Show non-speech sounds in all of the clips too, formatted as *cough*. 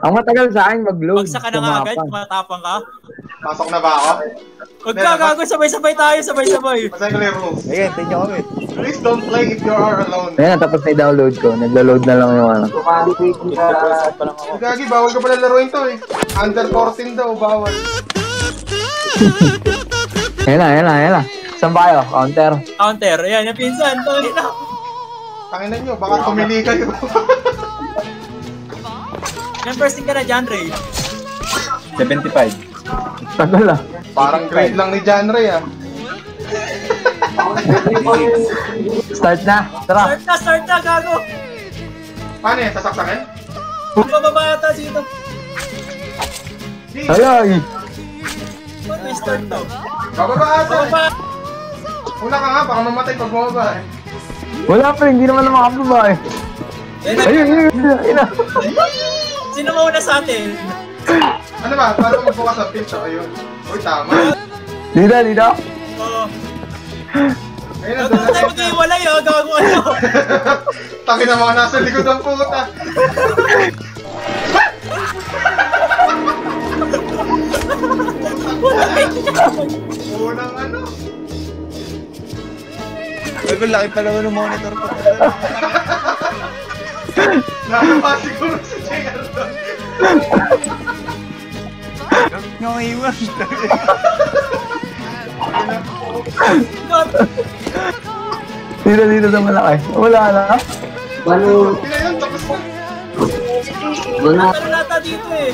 Ang matagal sa akin mag-load. bagsak ka na nga agad, Tumapa. matapang ka. Pasok na ba ako? Huwag ka, gago, sabay-sabay tayo, sabay-sabay. Basahin ko yung rules. Sige, tingnan kami. Please don't play if you are alone. Ayan, tapos na i-download ko. Nagla-load na lang yung ano. Gagi, bawal ka pala laruin to eh. Under 14 daw, bawal. *laughs* Ayan na, ayan na, ayan na. Saan ba kayo? Counter. Counter, ayan, yung pinsan, to, na. Tanginan nyo, baka tumili kayo. *laughs* Yung first thing ka na dyan, Ray. 75. Tagal ah. Parang grade lang ni John Ray ah. Start na. Tara. Start na, start na, gago. Paano yan? Sasaksakin? Bababa ata dito. Di, Ay, Ba't may start to? bababa ata. Bababa. Una ka nga, baka mamatay pag bumaba eh. wala pa rin. Hindi naman na makababa eh. Ayun, Ayun, ayun, ayun. Sino mauna sa atin? *clears throat* Ano ba? Paano magbukas ang pinto? Ayun. Uy, tama. Dito, dito. Oo. *laughs* Ayun na, doon na tayo na. mag-iwalay, oh. Gago ano. *laughs* Taki na mga nasa likod ng puta. *laughs* Unang ano? Ay, laki pala ng monitor ko. Nakapa siguro si JR doon. Yung iwan. Dito, dito sa malaki. Wala na. Tapos na. Natalon nata dito eh.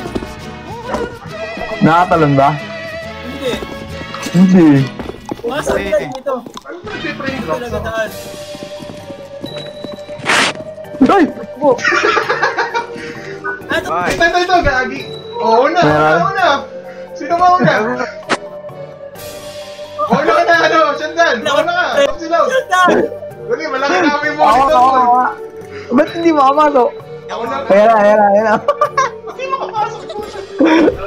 Nakatalon ba? Hindi. Hindi. Masa dito. Ano ba Ito lock? nagadaan. Ay! Ano? Ay. Ito, ito, ito, gagi. Oo na, Meron. oo na. Sino mauna? Mauna ka na, ano, Shandan. Mauna ka, top silaw. Shandan! Dali, malaki na kami mo. Ako, Ito, ako, ako. Ba't hindi makapasok? Ako na. Ayan na, ayan na, ayan na. Hindi makapasok.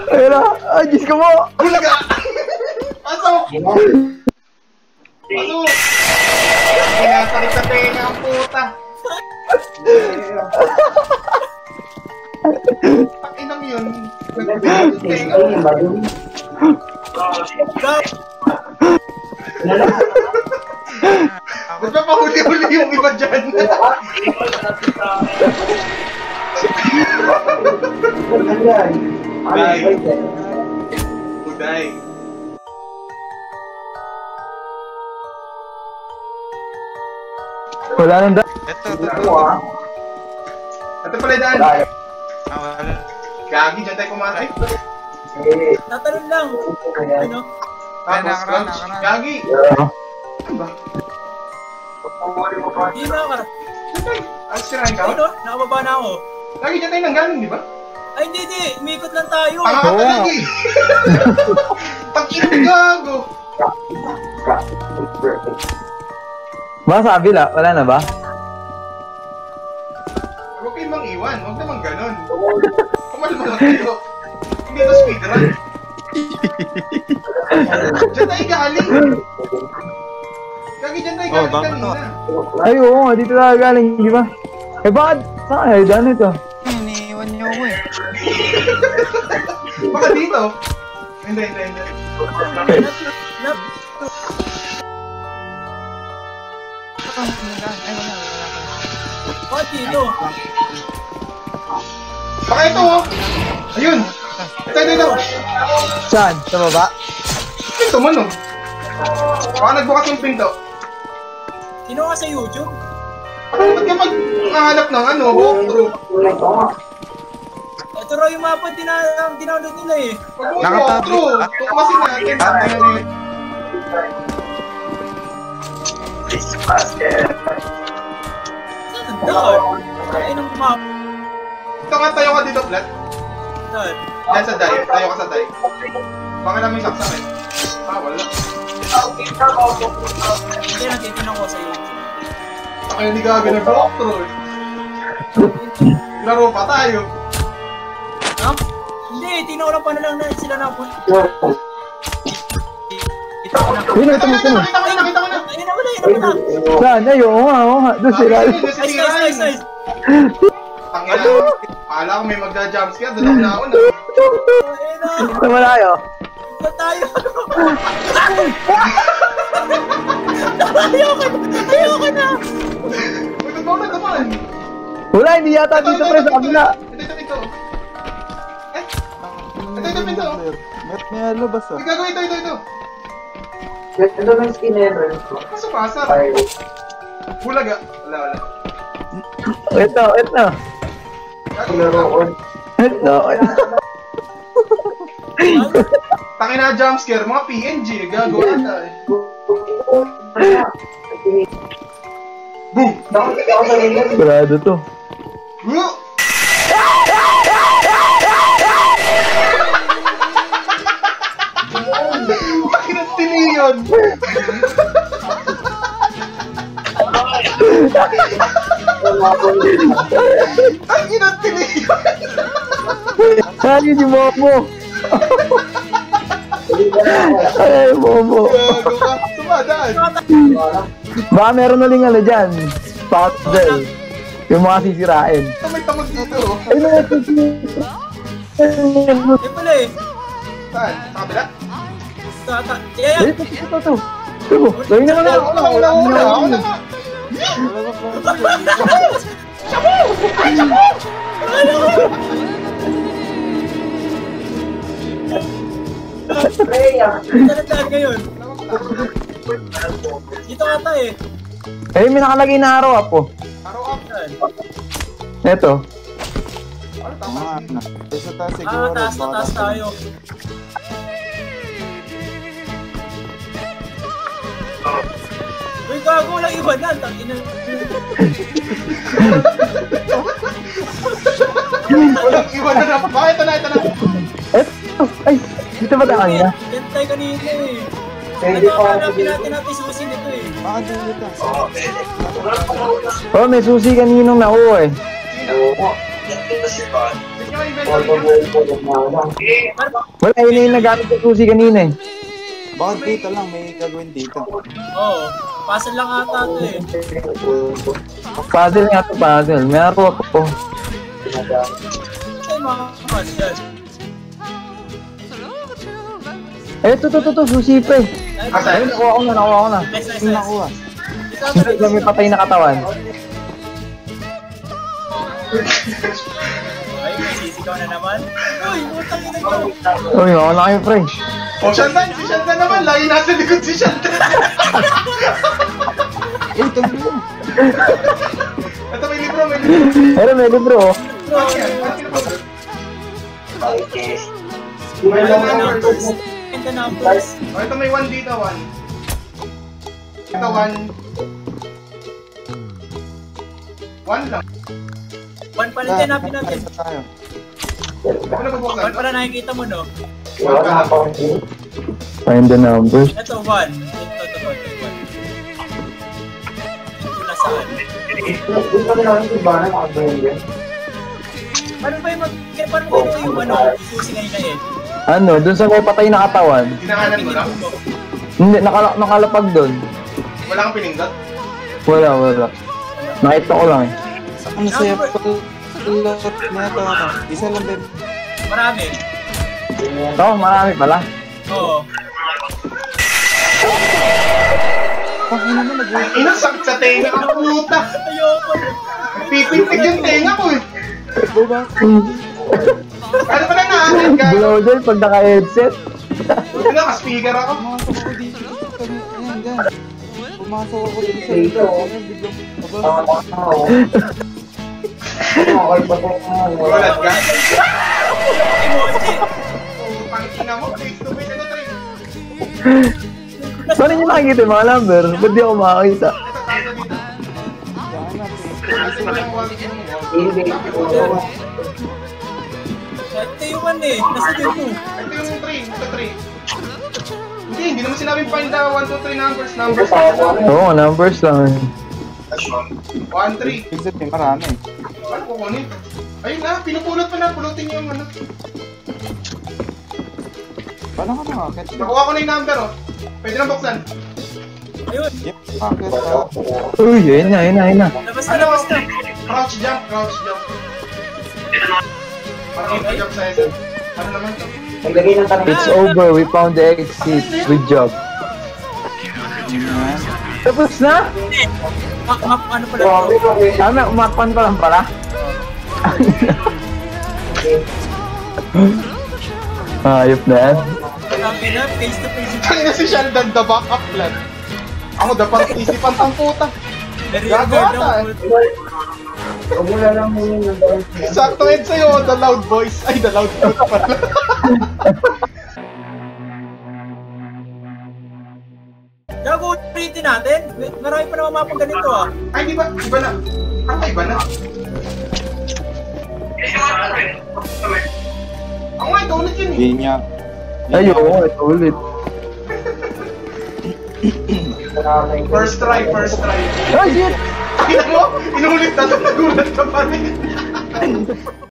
Ayan na. Ay, Diyos ko mo. Bulaga! Pasok! Pasok! Pinatarik sa tenga ang puta. *laughs* Pakinang yun. Ba't pa pahuli-huli yung iba dyan? Ay. Buday. Wala nang da. Ito, ito, ito. Ito pala yung daan. Ah, wala. Gagi, dyan tayo kumain. Ay, Tatalon lang. Ano? Ay, tapos, nakaraan. Gagi. Ano ba? Hindi na tayo. Ay, sirahin ka? Ano? Nakababa na ako. Gagi, dyan tayo nang galing, di ba? Ay, hindi, hindi. Umikot lang tayo. Tanga ka talaga eh. Pag-ina gago. Ba, sa kabila, wala na ba? Kumalma lang kayo. Hindi to speedrun. Diyan tayo galing. Gagi, dyan tayo Oh, galing bakit kanina. Ay, oo nga, dito na galing, di ba? Eh, bakit? Saan kayo? Daan ito. Iniiwan niyo ako eh. Baka dito. Hindi, hindi, hindi. Ito, ay, wala, wala. Bakit dito? Baka ito oh. Ayun. Ito, ito, ito. Saan? Sa baba? Pinto man oh. Baka nagbukas yung pinto. Sino ka sa YouTube? Ba't ka maghahanap ng ano, walkthrough? Ito raw yung mapa tina- dinownload nila eh. Nakatablet. walkthrough, tuklasin natin. Tablet. Saan ang down? Ay, nung map. Nga, tayo ka dito, Plat. Down. Yan sa die. Tayo ka sa die. Baka namin saksakin. Ah, wala. Hindi, natitignan ko sa YouTube. Saka hindi gabi nag-walkthrough eh. Laro pa tayo. Ha? Hindi, tinawala pa na lang na sila na po. Ito ko na. Yun, ito mo, ito mo. Nakita ko na, nakita ko na. Ayun na wala, ayun na. Saan? Ay, oo nga, oo nga. Doon sila. Ayun, Nice, nice, nice, yun. nice. Akala ko may magja-jumpscare, doon ako nauna. Ayun na. Sa malayo. Ba't tayo? Ayoko na. Ayoko na. Uy, ba't na naman? Wala, hindi yata dito pre sa kabila. Ito, ito, ito. Eh? Ito, ito, ito. May, may lumabas Uy, ah. gagawin ito, ito, ito. Ito ng skin ever. Pasok-pasok. Bulaga. Wala, wala. Ito, ito. Ito. Ito. Tangina jumpscare, mga PNG, gagawa ata eh. Boom! Sigurado to. Woo! Tangina tini yun! *laughs* Tangina tini yun! Saan yun yung Momo? Ay, Momo. Gago ka! Sumadaan! Baka meron uling ano dyan. Puzzle. Yung mga sisirain. Ito may tamag dito. Ay, mga sisirain. Ayun pala eh. Saan? Sa kabila? Tata. Yeah, Ay, ito, ito, ito. Ito mo. Gawin na mo na. Ako na, ako na, ako na, ako na nga! Saan tayo ngayon? Dito ata eh. Eh, may nakalagay na araw po. Araw up! Saan? Ito. Ano tama? Sa taas siguro. Ah, taas na taas tayo. Uy, gago lang iba na. Tangina. Walang iwan na na. Bakit ito na, ito na? Ito. Ay, dito ba tayo kanina? Yan tayo kanina eh. Ito ang hanapin natin natin susi nito eh. Baka dito. Oh, may susi kaninong nakuha eh. Nyo. Wala, yun na yung nagamit yung susi kanina eh. Baka dito lang. May gagawin dito. Oo. Puzzle lang ata ito eh. Puzzle nga to, puzzle. May araw ako. Ay, mga puzzle. Eh, ito, ito, ito, ito, susi pa eh. Ay, nakuha ko na, nakuha ko na. Nice, nice, nice. nakuha. Ito Hindi lang may patay na katawan. Ay, sisigaw na naman. Uy, utang ina ko. Uy, na kayo, pre. Oh, Shantan! Si Shantan naman! Lagi nasa likod si Shantan! Ito mo. Ito may libro, may libro. Pero may libro oh. Ano yan? Ano pinapasa? May numbers. The numbers. Oh, ito may 1 dito, 1. Ito 1. 1 lang. One pala din, hanapin natin. Na babuksan. One pala nakikita mo, no? Pa lang. Find the numbers. Ito, one. Ito, ito, ito, ito, one. Ito na saan? Paano ba yung mag... Kaya paano mo kinuha yung ano? Susi kanina eh. Ano, dun sa may patay na katawan. Dinaanan mo lang? Hindi, nakala nakalapag dun. Wala kang pinindot? Wala, wala. Nakita ko lang eh. Ang saya pa na ito. ano. Isa lang din. Marami. Ito, marami pala. Oo. Pangin naman nag Ina, sakit sa tenga ang puta! Ayoko. Pipintig yung tenga ko eh! Baba. Ano pa na naanin ka? Blow din pag naka-headset. Buti na, ka-speaker ako. Pumasok ako dito. Ayan, dyan. Pumasok ako dito sa ito. Ayan, biglang. Aba. Gulat ka? Emoji. Oh, pangina mo, face to face. Ito, Trey. Paano nyo nakikita yung mga number? Ba't di ako makakita? Ito, yung one eh. Nasa dito mo. Ito yung 3, ito 3. Hindi, hindi naman sinabing find the 1, 2, 3 numbers. Numbers. Oo, numbers lang eh. 1, 3. Big set eh, marami. Ano kukunin? Ayun na, pinupulot pa na. Pulutin yung ano. Paano ka nakakit? Nakuha ko na yung number, oh. Pwede na buksan. Ayun. Uy, yun na, yun na, yun na. Labas na, labas na. Crouch jump, crouch jump. Parang auto jump sa SM. Ano naman to? It's over. We found the exit. Good job. Tapos na? Map, map, ano pala to? Sana, umakpan pa lang pala. *laughs* Ayop na yan. Sabi na, face to face. Kanya si Sheldon, the backup plan. Ako, the participan ang puta. Nare-record Gagata, ako. Sakto head sa'yo, the loud voice. Ay, the loud voice pala. Gago, ulitin natin. Marami pa naman mapang ganito ah. Ay, di ba? Iba na. Ano iba na? Ako nga, ikaw ulit yun eh. Hindi niya. Ayoko, ito ulit. First try, first try. Ay, shit! Tingnan mo, inulit na nagulat ka pa rin.